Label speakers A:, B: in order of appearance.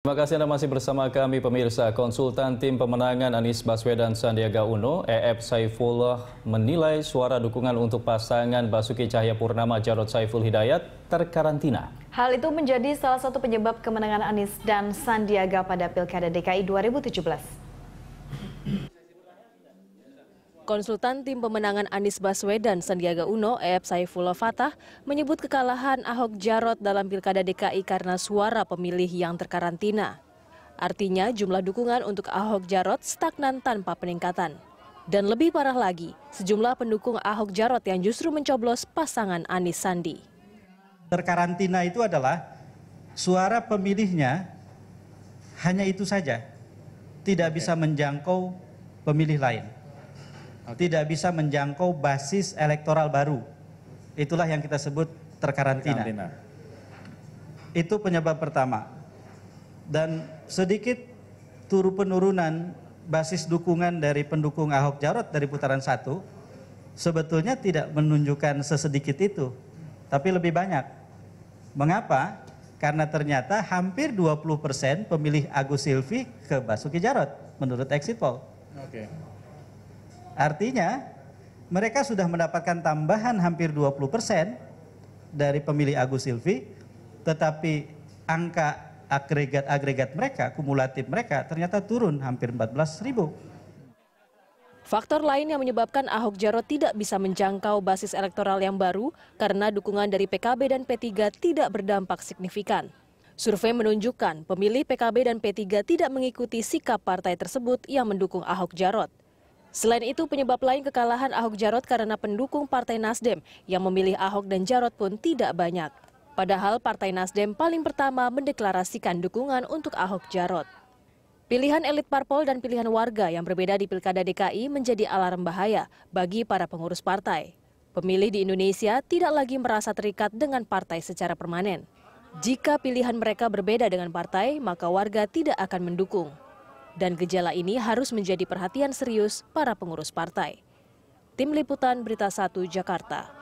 A: Terima kasih Anda masih bersama kami pemirsa. Konsultan tim pemenangan Anies Baswedan Sandiaga Uno, EF Saifullah menilai suara dukungan untuk pasangan Basuki Cahayapurnama Jarod Saiful Hidayat terkarantina.
B: Hal itu menjadi salah satu penyebab kemenangan Anies dan Sandiaga pada Pilkada DKI 2017.
C: Konsultan tim pemenangan Anies Baswedan Sandiaga Uno, EF Saifullah Fatah, menyebut kekalahan Ahok Jarot dalam Pilkada DKI karena suara pemilih yang terkarantina. Artinya jumlah dukungan untuk Ahok Jarot stagnan tanpa peningkatan. Dan lebih parah lagi, sejumlah pendukung Ahok Jarot yang justru mencoblos pasangan Anies Sandi.
D: Terkarantina itu adalah suara pemilihnya hanya itu saja, tidak bisa menjangkau pemilih lain tidak bisa menjangkau basis elektoral baru. Itulah yang kita sebut terkarantina. Karantina. Itu penyebab pertama. Dan sedikit turu penurunan basis dukungan dari pendukung Ahok Jarot dari putaran satu sebetulnya tidak menunjukkan sesedikit itu, tapi lebih banyak. Mengapa? Karena ternyata hampir 20% pemilih Agus Silvi ke Basuki Jarot menurut exit poll. Oke. Artinya mereka sudah mendapatkan tambahan hampir 20 persen dari pemilih Agus Silvi, tetapi angka agregat-agregat mereka, kumulatif mereka ternyata turun hampir 14 ribu.
C: Faktor lain yang menyebabkan Ahok Jarot tidak bisa menjangkau basis elektoral yang baru karena dukungan dari PKB dan P3 tidak berdampak signifikan. Survei menunjukkan pemilih PKB dan P3 tidak mengikuti sikap partai tersebut yang mendukung Ahok Jarot. Selain itu, penyebab lain kekalahan Ahok Jarot karena pendukung Partai Nasdem yang memilih Ahok dan Jarot pun tidak banyak. Padahal Partai Nasdem paling pertama mendeklarasikan dukungan untuk Ahok Jarot. Pilihan elit parpol dan pilihan warga yang berbeda di Pilkada DKI menjadi alarm bahaya bagi para pengurus partai. Pemilih di Indonesia tidak lagi merasa terikat dengan partai secara permanen. Jika pilihan mereka berbeda dengan partai, maka warga tidak akan mendukung dan gejala ini harus menjadi perhatian serius para pengurus partai. Tim Liputan Berita 1 Jakarta.